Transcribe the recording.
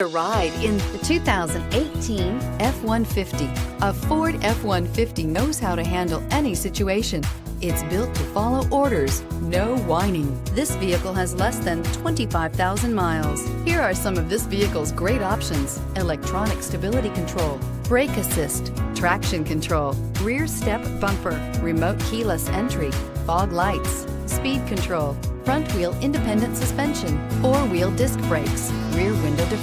A ride in the 2018 F-150. A Ford F-150 knows how to handle any situation. It's built to follow orders, no whining. This vehicle has less than 25,000 miles. Here are some of this vehicle's great options. Electronic stability control, brake assist, traction control, rear step bumper, remote keyless entry, fog lights, speed control, front wheel independent suspension, four wheel disc brakes, rear window